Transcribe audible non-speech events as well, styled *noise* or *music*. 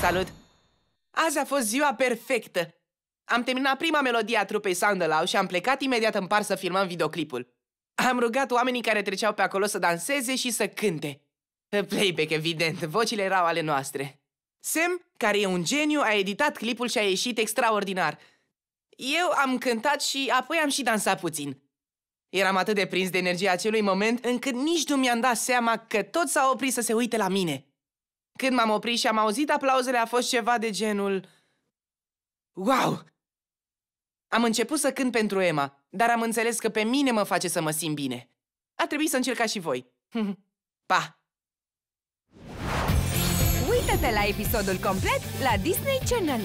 Salut! Azi a fost ziua perfectă! Am terminat prima melodie a trupei Soundallow și am plecat imediat în par să filmăm videoclipul. Am rugat oamenii care treceau pe acolo să danseze și să cânte. Playback, evident, vocile erau ale noastre. Sam, care e un geniu, a editat clipul și a ieșit extraordinar. Eu am cântat și apoi am și dansat puțin. Eram atât de prins de energia acelui moment încât nici nu mi-am dat seama că tot s-a oprit să se uite la mine. Când m-am oprit și am auzit aplauzele, a fost ceva de genul... Wow! Am început să cânt pentru Emma, dar am înțeles că pe mine mă face să mă simt bine. A trebuit să încercați și voi. *laughs* pa! Uită-te la episodul complet la Disney Channel.